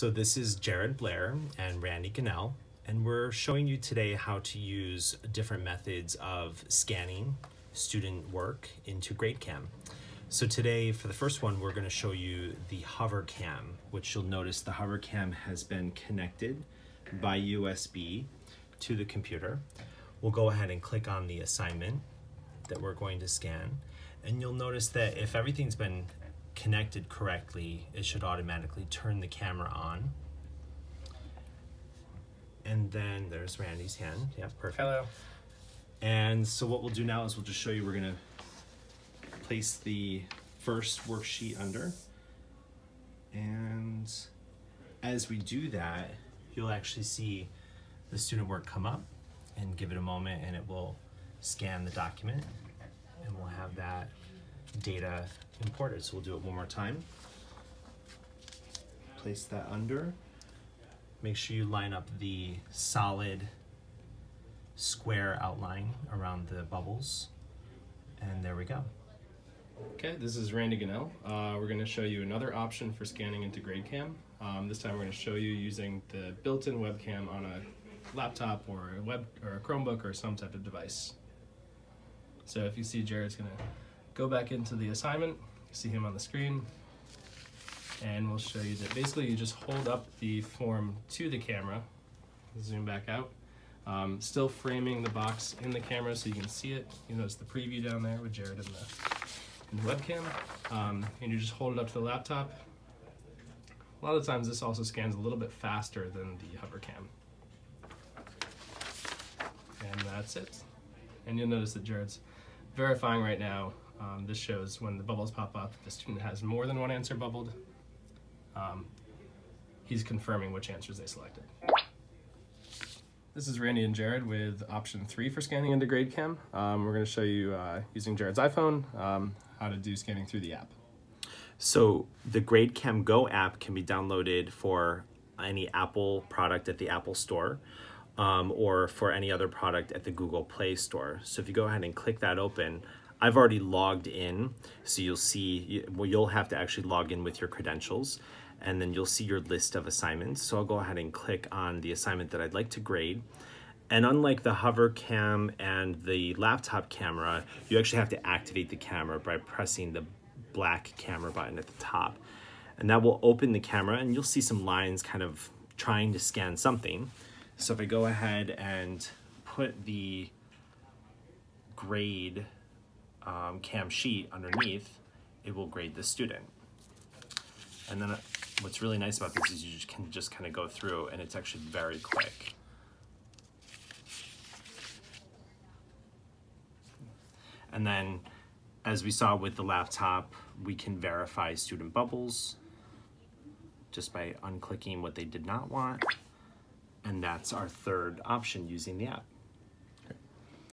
So this is Jerrod Blair and Randy Gannell, and we're showing you today how to use different methods of scanning student work into GradeCam. So today, for the first one, we're going to show you the hover cam, which you'll notice the hover cam has been connected by USB to the computer. We'll go ahead and click on the assignment that we're going to scan, and you'll notice that if everything's been connected correctly, it should automatically turn the camera on. And then there's Randy's hand. Yeah, perfect. Hello. And so what we'll do now is we'll just show you, we're gonna place the first worksheet under. And as we do that, you'll actually see the student work come up and give it a moment and it will scan the document and we'll have that data imported. So we'll do it one more time. Place that under. Make sure you line up the solid square outline around the bubbles. And there we go. Okay, this is Randy Gannell. Uh, we're going to show you another option for scanning into GradeCam. Um, this time we're going to show you using the built-in webcam on a laptop or a web or a Chromebook or some type of device. So if you see Jerrod's going to go back into the assignment, see him on the screen, and we'll show you that basically you just hold up the form to the camera, zoom back out, um, still framing the box in the camera so you can see it. You notice the preview down there with Jerrod in the, in the webcam, um, and you just hold it up to the laptop. A lot of times this also scans a little bit faster than the hover cam. And that's it. And you'll notice that Jerrod's verifying right now um, this shows when the bubbles pop up, the student has more than one answer bubbled. Um, he's confirming which answers they selected. This is Randy and Jerrod with option three for scanning into GradeCam. Um, we're going to show you uh, using Jerrod's iPhone um, how to do scanning through the app. So the GradeCam Go app can be downloaded for any Apple product at the Apple Store um, or for any other product at the Google Play Store. So if you go ahead and click that open, I've already logged in, so you'll see, well, you'll have to actually log in with your credentials, and then you'll see your list of assignments. So I'll go ahead and click on the assignment that I'd like to grade. And unlike the hover cam and the laptop camera, you actually have to activate the camera by pressing the black camera button at the top. And that will open the camera and you'll see some lines kind of trying to scan something. So if I go ahead and put the grade um, cam sheet underneath, it will grade the student. And then uh, what's really nice about this is you just can just kind of go through and it's actually very quick. And then as we saw with the laptop, we can verify student bubbles just by unclicking what they did not want. And that's our third option using the app.